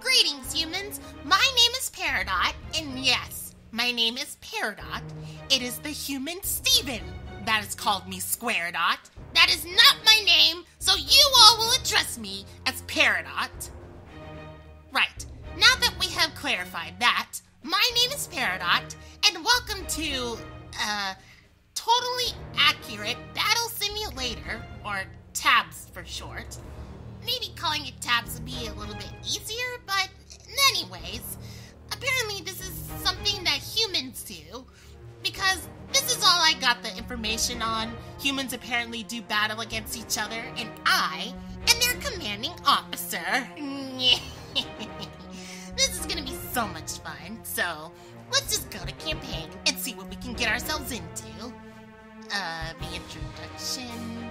Greetings, humans. My name is Peridot, and yes, my name is Peridot. It is the human Steven that has called me Squaridot. That is not my name, so you all will address me as Peridot. Right, now that we have clarified that, my name is Peridot, and welcome to, uh, Totally Accurate Battle Simulator, or TABS for short. Maybe calling it TABS would be a little bit easier, but anyways, apparently this is something that humans do, because this is all I got the information on. Humans apparently do battle against each other, and I am their commanding officer. this is gonna be so much fun, so let's just go to campaign and see what we can get ourselves into. Uh, the introduction.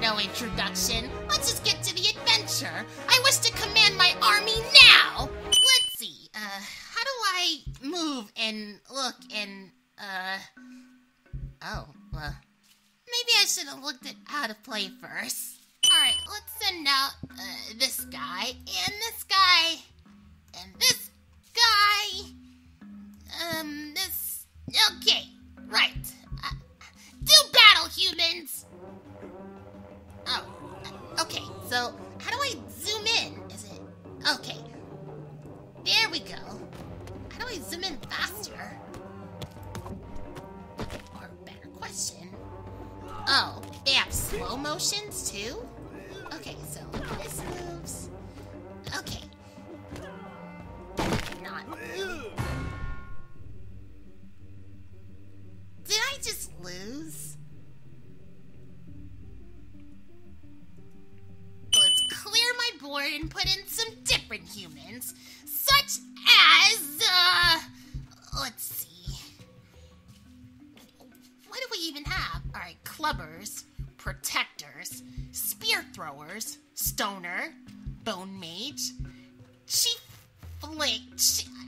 No introduction. Let's just get to the adventure. I wish to command my army now. Let's see. Uh, how do I move and look and uh? Oh, well, maybe I should have looked at how to play first. All right, let's send out uh, this guy and this guy and this guy. Um, this. Okay, right. Uh, do battle, humans! So how do I zoom in? Is it. Okay. There we go. How do I zoom in faster? Or better question. Oh, they have slow motions too? And put in some different humans, such as, uh, let's see. What do we even have? All right, clubbers, protectors, spear throwers, stoner, bone mage, chief flake.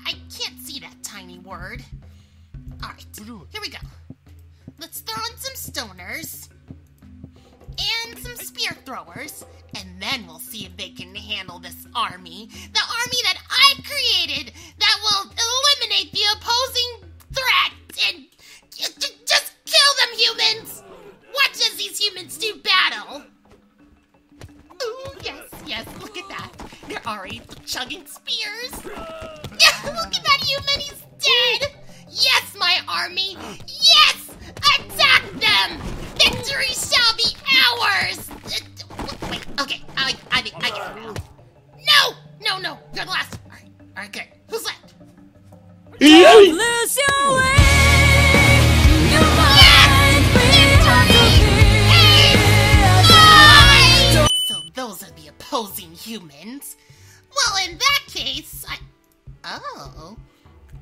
I can't see that tiny word. All right, here we go. Let's throw in some stoners and some spear throwers, and then we'll see if they can handle this army. The army that I created humans. Well, in that case, I. Oh,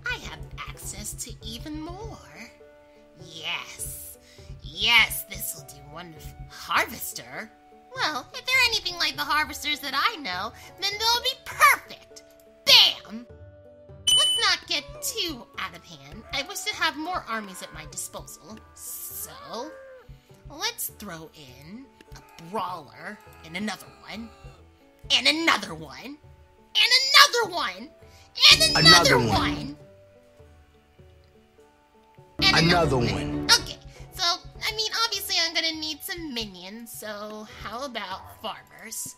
I have access to even more. Yes. Yes, this will do wonderful. Harvester? Well, if they're anything like the harvesters that I know, then they'll be perfect. Bam! Let's not get too out of hand. I wish to have more armies at my disposal. So, let's throw in a brawler and another one, and another one, and another one, and another, Another one. one. And Another one. Okay, so I mean, obviously, I'm gonna need some minions. So how about farmers?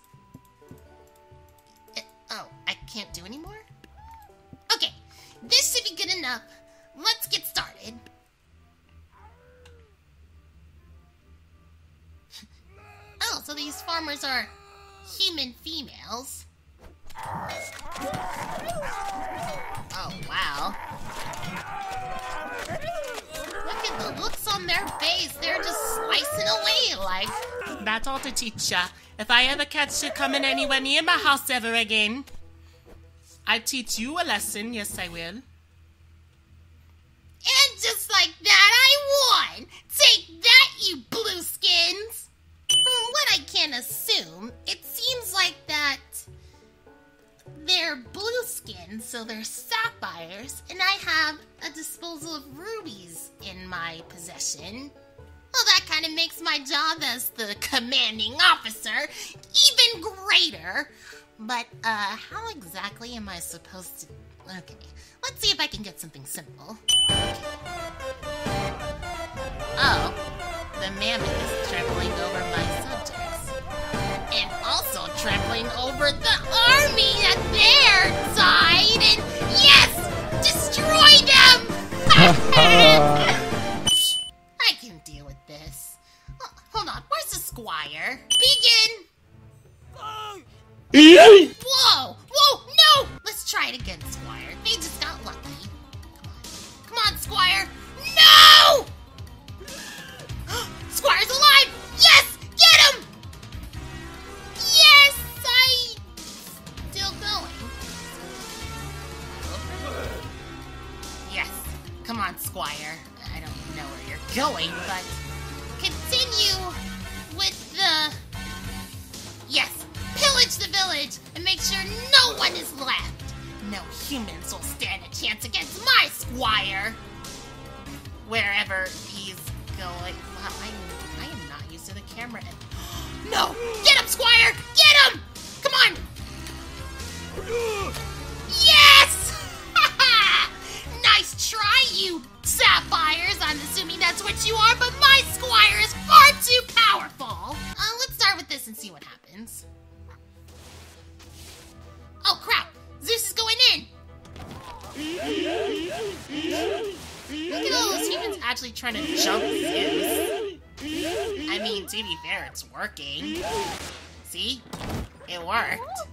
Eh, oh, I can't do anymore. Okay, this should be good enough. Let's get started. Oh, so these farmers are human females. Oh, wow. Look at the looks on their face. They're just slicing away like. That's all to teach ya. If I ever catch you coming anywhere near my house ever again, I teach you a lesson. Yes, I will. And just like that, I won! Take that, you blueskins! From what I can assume, it seems like that they're blueskins, so they're sapphires, and I have a disposal of rubies in my possession. Well, that kind of makes my job as the commanding officer even greater. But, uh, how exactly am I supposed to. Okay, let's see if I can get something simple. Oh, the mammoth is trampling over my trampling over the army at their side. And yes, destroy them! I can deal with this. Oh, hold on, where's the squire? Begin! Whoa! Whoa! No! Let's try it again, Squire. They just got lucky. Come on, Squire! No! Squire's alive! On, Squire. I don't know where you're going, but... Continue with the... Yes, pillage the village and make sure no one is left. No humans will stand a chance against my squire. Wherever he's going. Wow, I, I am not used to the camera. No! Get him, squire! Get him! Come on! Nice try, you sapphires. I'm assuming that's what you are, but my squire is far too powerful. Uh, let's start with this and see what happens. Oh crap! Zeus is going in! Look at all those humans actually trying to jump Zeus. I mean, to be fair, it's working. See? It worked.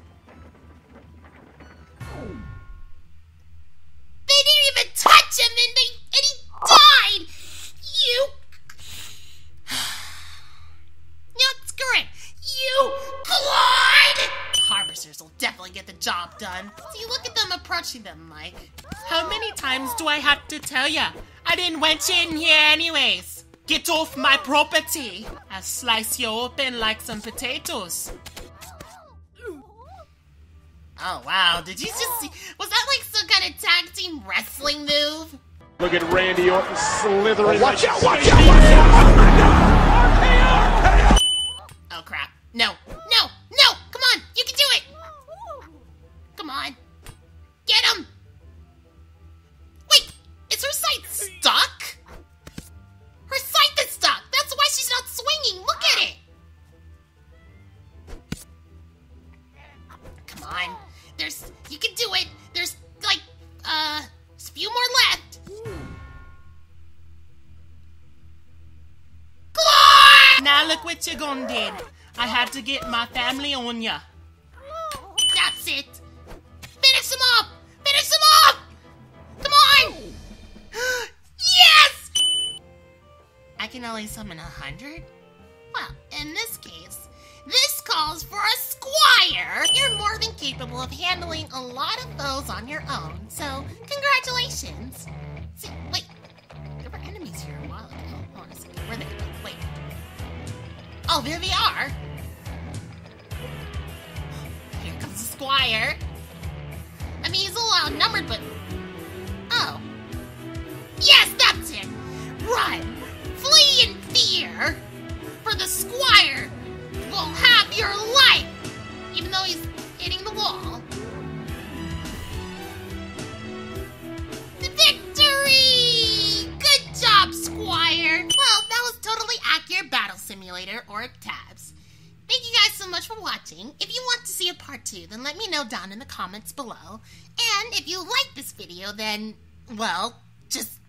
At them approaching them, Mike. How many times do I have to tell ya? I didn't want you in here anyways. Get off my property. I'll slice you open like some potatoes. Oh wow, did you just see? Was that like some kind of tag team wrestling move? Look at Randy Orton slithering. Watch like out, watch out, watch out! What you gone did. I had to get my family on ya. That's it. Finish him off. Finish him off. Come on. yes. I can only summon a hundred. Well, in this case, this calls for a squire. You're more than capable of handling a lot of foes on your own. So, congratulations. See, wait. There were enemies here a while ago. Hold on a second. Oh, there they are. Here comes the squire. I mean, he's a little outnumbered, but. Oh. Yes, that's him! Run! Flee in fear! For the squire will have your life! Even though he's hitting the wall. Victory! Good job, Squire! Well, that was totally accurate Or tabs. Thank you guys so much for watching. If you want to see a part two, then let me know down in the comments below. And if you like this video, then, well, just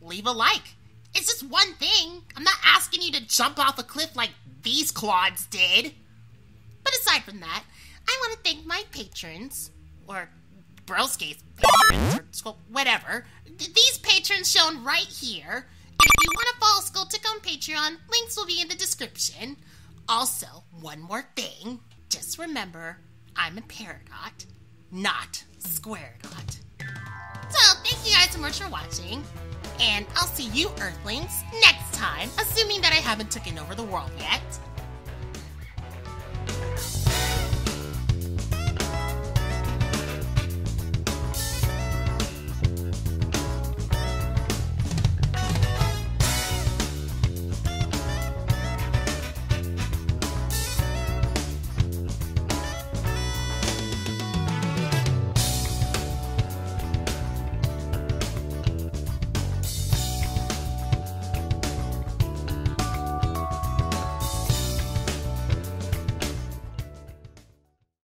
leave a like. It's just one thing. I'm not asking you to jump off a cliff like these clods did. But aside from that, I want to thank my patrons, or Brosuke's patrons, or whatever. These patrons shown right here. If you want to follow Skullptic on Patreon, links will be in the description. Also, one more thing. Just remember, I'm a Peridot, not Squaridot. So, thank you guys so much for watching. And I'll see you Earthlings next time, assuming that I haven't taken over the world yet.